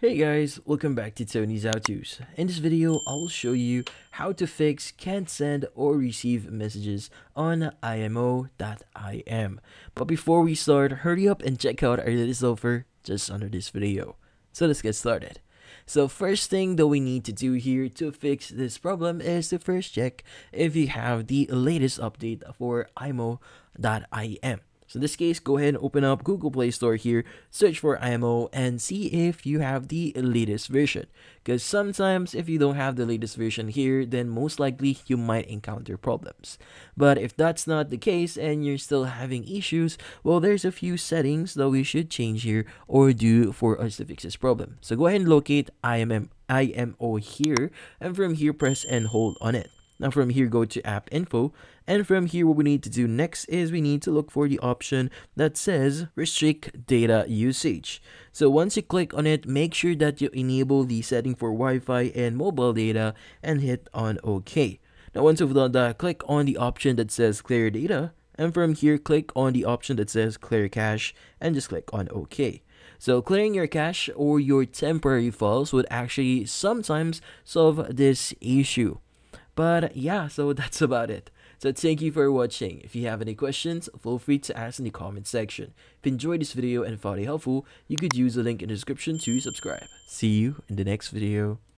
Hey guys, welcome back to Tony's How. In this video, I will show you how to fix can't send or receive messages on IMO.im. But before we start, hurry up and check out our latest offer just under this video. So let's get started. So first thing that we need to do here to fix this problem is to first check if you have the latest update for IMO.im. So in this case, go ahead and open up Google Play Store here, search for IMO, and see if you have the latest version. Because sometimes if you don't have the latest version here, then most likely you might encounter problems. But if that's not the case and you're still having issues, well, there's a few settings that we should change here or do for us to fix this problem. So go ahead and locate IMO here, and from here press and hold on it. Now from here, go to app info. And from here, what we need to do next is we need to look for the option that says restrict data usage. So once you click on it, make sure that you enable the setting for Wi-Fi and mobile data and hit on OK. Now once you've done that, click on the option that says clear data. And from here, click on the option that says clear cache and just click on OK. So clearing your cache or your temporary files would actually sometimes solve this issue. But yeah, so that's about it. So thank you for watching. If you have any questions, feel free to ask in the comment section. If you enjoyed this video and found it helpful, you could use the link in the description to subscribe. See you in the next video.